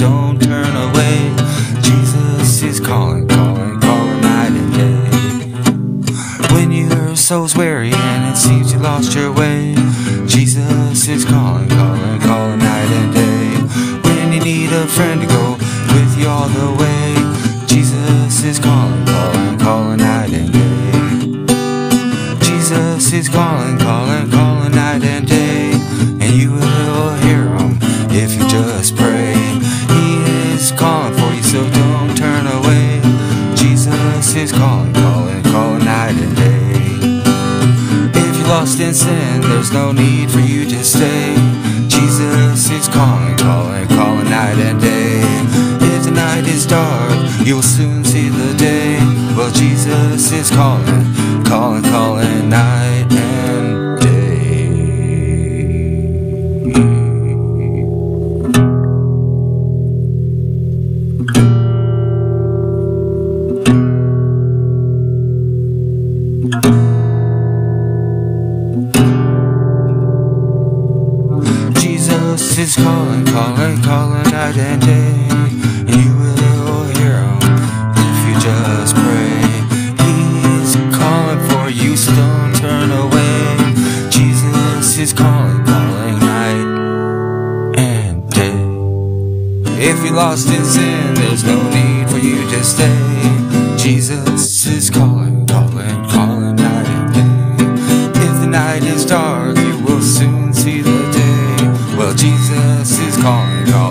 don't turn away. Jesus is calling, calling, calling night and day. When your soul's weary and it seems you lost your way, Jesus is calling, calling, calling night and day. When you need a friend to go with you all the way, Jesus is calling, calling, calling night and day. Jesus is calling, calling, calling. Jesus is calling, calling, calling night and day. If you're lost in sin, there's no need for you to stay. Jesus is calling, calling, calling night and day. If the night is dark, you will soon is calling, calling, calling night and day. You will hear him if you just pray. He's calling for you, so don't turn away. Jesus is calling, calling night and day. If you're lost in sin, there's no need for you to stay. Jesus is calling, calling, calling night and day. If the night is dark, Jesus is calling y'all.